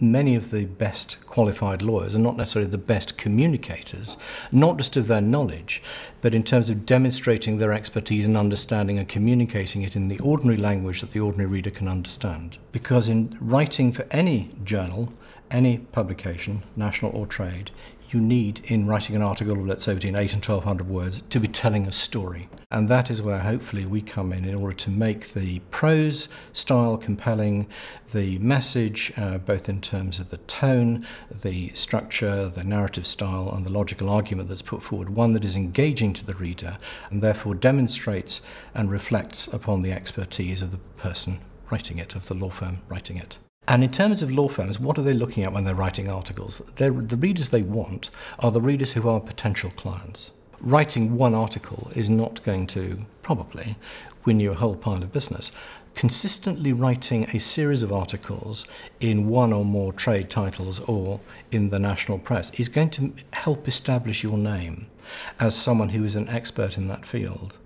Many of the best qualified lawyers are not necessarily the best communicators, not just of their knowledge, but in terms of demonstrating their expertise and understanding and communicating it in the ordinary language that the ordinary reader can understand. Because in writing for any journal, any publication, national or trade, you need in writing an article of let's say between 8 and 1200 words to be telling a story. And that is where hopefully we come in in order to make the prose style compelling the message uh, both in terms of the tone the structure the narrative style and the logical argument that's put forward one that is engaging to the reader and therefore demonstrates and reflects upon the expertise of the person writing it of the law firm writing it and in terms of law firms, what are they looking at when they're writing articles? They're, the readers they want are the readers who are potential clients. Writing one article is not going to probably win you a whole pile of business. Consistently writing a series of articles in one or more trade titles or in the national press is going to help establish your name as someone who is an expert in that field.